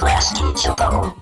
best. So go.